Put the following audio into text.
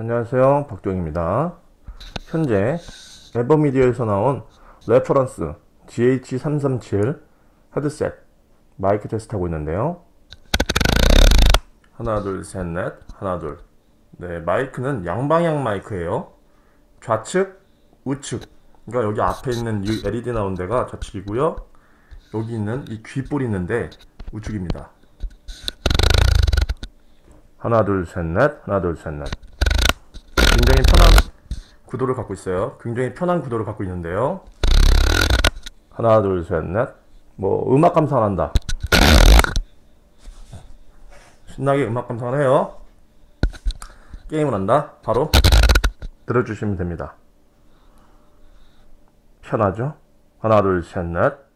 안녕하세요. 박종입니다. 현재 에버미디어에서 나온 reference GH337 헤드셋 마이크 테스트 하고 있는데요. 하나 둘셋 넷. 하나 둘네 마이크는 양방향 마이크예요. 좌측 우측 그러니까 여기 앞에 있는 이 LED 나온 데가 좌측이고요. 여기 있는 이 귓볼 있는데 우측입니다. 하나 둘 셋 넷. 하나 둘 셋 넷 굉장히 편한 구도를 갖고 있어요. 굉장히 편한 구도를 갖고 있는데요. 하나 둘 셋 넷. 뭐 음악 감상한다. 신나게 음악 감상을 해요. 게임을 한다. 바로 들어주시면 됩니다. 편하죠? 하나 둘 셋 넷